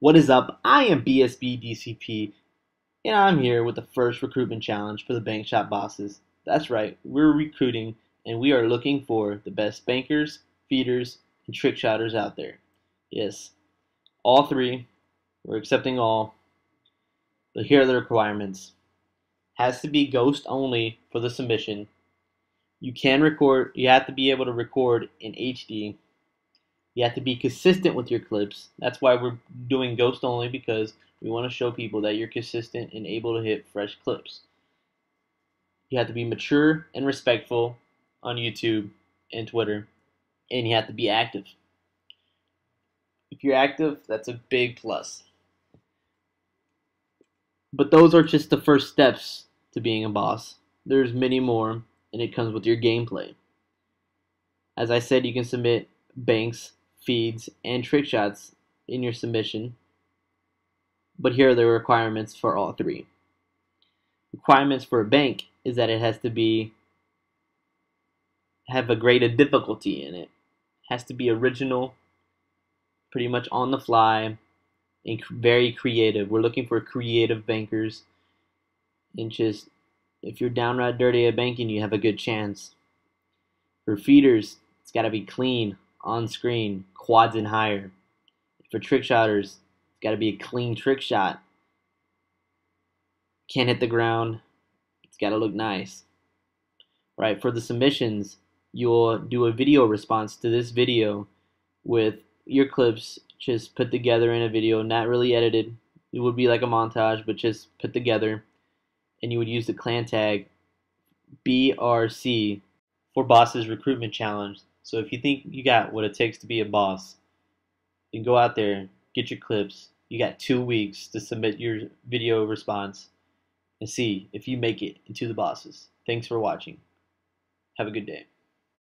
What is up? I am BSB DCP, and I'm here with the first recruitment challenge for the BankShot Bosses. That's right, we're recruiting, and we are looking for the best bankers, feeders, and trick shotters out there. Yes, all three. We're accepting all. But here are the requirements. Has to be ghost only for the submission. You can record, you have to be able to record in HD you have to be consistent with your clips. That's why we're doing ghost only because we want to show people that you're consistent and able to hit fresh clips. You have to be mature and respectful on YouTube and Twitter, and you have to be active. If you're active, that's a big plus. But those are just the first steps to being a boss. There's many more, and it comes with your gameplay. As I said, you can submit banks feeds, and trick shots in your submission. But here are the requirements for all three. Requirements for a bank is that it has to be have a of difficulty in it. it has to be original, pretty much on the fly, and very creative. We're looking for creative bankers. And just if you're downright dirty at banking, you have a good chance. For feeders, it's got to be clean, on screen, quads and higher. For trick shotters, it's got to be a clean trick shot. Can't hit the ground. It's got to look nice. Right, for the submissions, you'll do a video response to this video with your clips just put together in a video, not really edited. It would be like a montage, but just put together. And you would use the clan tag BRC for Boss's Recruitment Challenge. So if you think you got what it takes to be a boss, then go out there, get your clips. You got two weeks to submit your video response and see if you make it into the bosses. Thanks for watching. Have a good day.